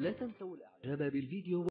لا تنسوا الإعجاب بالفيديو